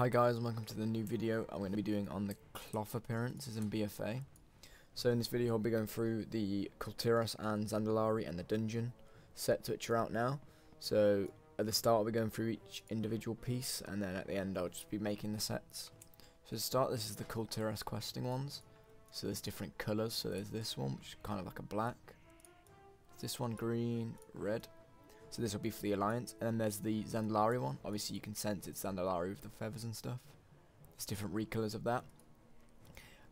Hi guys and welcome to the new video I'm going to be doing on the cloth appearances in BFA. So in this video I'll be going through the Kul Tiras and Zandalari and the dungeon sets which are out now. So at the start I'll be going through each individual piece and then at the end I'll just be making the sets. So to start this is the Kul Tiras questing ones. So there's different colours, so there's this one which is kind of like a black. This one green, red, so this will be for the Alliance. And then there's the Zandalari one. Obviously you can sense it's Zandalari with the feathers and stuff. There's different recolors of that.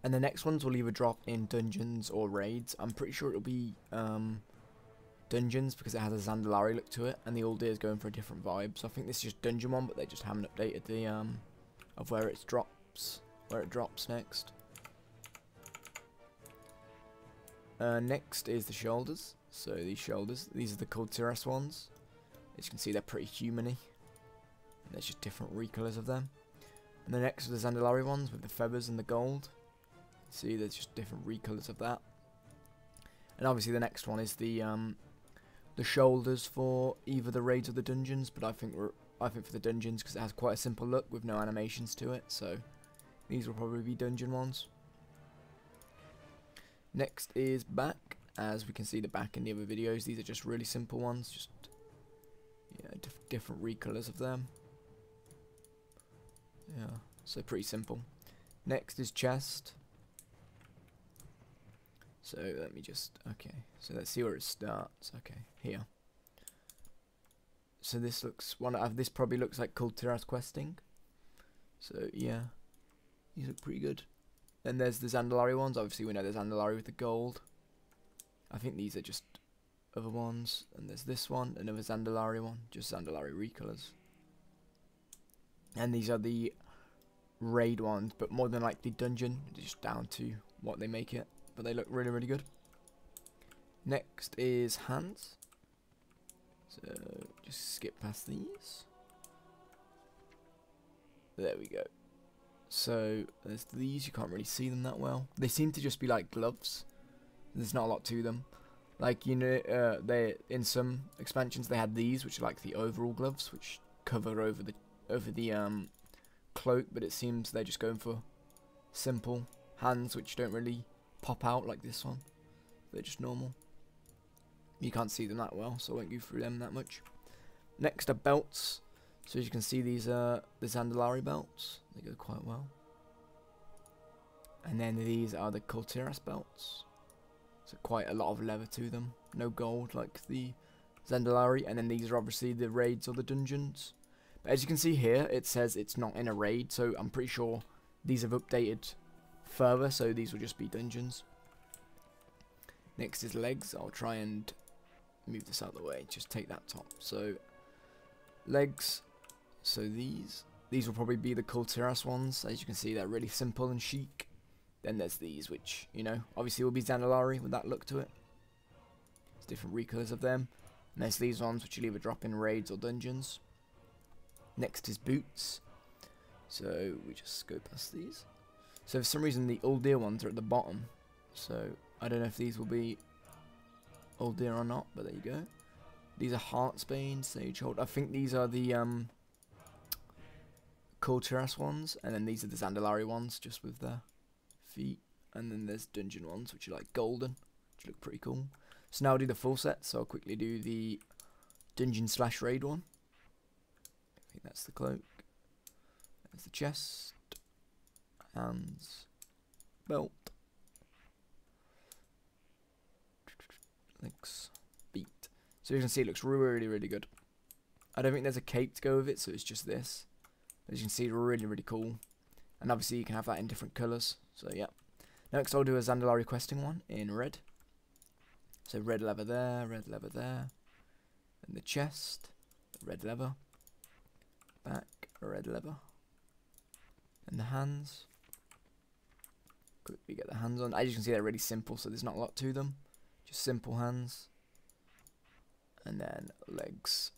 And the next ones will either drop in dungeons or raids. I'm pretty sure it'll be um, dungeons because it has a Zandalari look to it. And the Uldir is going for a different vibe. So I think this is just dungeon one, but they just haven't updated the um, of where it drops, where it drops next. Uh, next is the shoulders. So these shoulders, these are the Kul Tiras ones. As you can see, they're pretty humany. There's just different recolors of them. And the next are the Zandalari ones with the feathers and the gold. See, there's just different recolors of that. And obviously the next one is the um, the shoulders for either the raids or the dungeons. But I think we're I think for the dungeons because it has quite a simple look with no animations to it. So these will probably be dungeon ones. Next is back as we can see the back in the other videos these are just really simple ones just yeah dif different recolors of them. Yeah so pretty simple. Next is chest. So let me just okay so let's see where it starts. Okay here. So this looks one of this probably looks like Kul Tiras questing. So yeah these look pretty good. Then there's the Zandalari ones obviously we know there's Zandalari with the gold I think these are just other ones. And there's this one, another Zandalari one, just Zandalari recolors. And these are the raid ones, but more than likely dungeon, just down to what they make it. But they look really, really good. Next is hands. So just skip past these. There we go. So there's these, you can't really see them that well. They seem to just be like gloves. There's not a lot to them. Like you know, uh, they in some expansions they had these, which are like the overall gloves, which cover over the over the um, cloak. But it seems they're just going for simple hands, which don't really pop out like this one. They're just normal. You can't see them that well, so I won't go through them that much. Next are belts. So as you can see, these are the Zandalari belts. They go quite well. And then these are the Kul Tiras belts. So quite a lot of leather to them. No gold like the Zandalari. And then these are obviously the raids or the dungeons. But as you can see here, it says it's not in a raid. So I'm pretty sure these have updated further. So these will just be dungeons. Next is legs. I'll try and move this out of the way. Just take that top. So legs. So these. These will probably be the Kul Tiras ones. As you can see, they're really simple and chic. Then there's these, which, you know, obviously will be Zandalari with that look to it. There's different recolors of them. And there's these ones, which you'll either drop in raids or dungeons. Next is boots. So we just go past these. So for some reason the Uldir ones are at the bottom. So I don't know if these will be Uldir or not, but there you go. These are Heartsbane, Sagehold. I think these are the um, Kul Tiras ones, and then these are the Zandalari ones, just with the feet. And then there's dungeon ones, which are like golden, which look pretty cool. So now I'll do the full set, so I'll quickly do the dungeon slash raid one. I think that's the cloak. There's the chest, hands, belt, legs, feet. So you can see it looks really, really good. I don't think there's a cape to go with it, so it's just this. As you can see, really, really cool. And obviously you can have that in different colours. So yeah. Next I'll do a Zandalari questing one in red. So red leather there, red leather there. And the chest, red leather. Back, red leather. And the hands. Quickly get the hands on. As you can see they're really simple so there's not a lot to them. Just simple hands. And then legs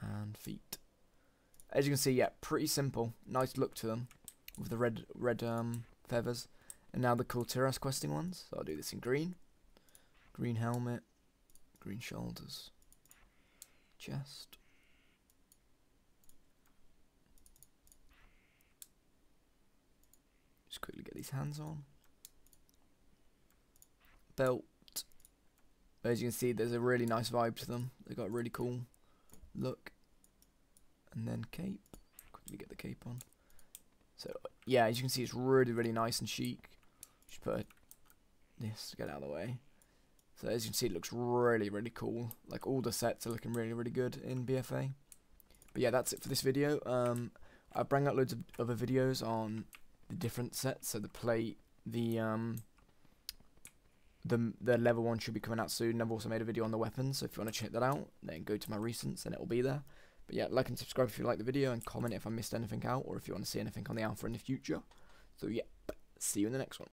and feet. As you can see, yeah, pretty simple. Nice look to them with the red red um, feathers. And now the Kul Tiras questing ones. So I'll do this in green. Green helmet, green shoulders, chest, Just quickly get these hands on. Belt. As you can see, there's a really nice vibe to them. They've got a really cool look. And then cape. Quickly get the cape on. So yeah, as you can see, it's really really nice and chic. Just put this to get out of the way. So as you can see, it looks really really cool. Like all the sets are looking really really good in BFA. But yeah, that's it for this video. Um, I bring out loads of other videos on the different sets. So the plate, the um, the the level one should be coming out soon. I've also made a video on the weapons, so if you want to check that out, then go to my recents and it will be there. But yeah, like and subscribe if you like the video and comment if I missed anything out or if you want to see anything on the alpha in the future. So yeah, see you in the next one.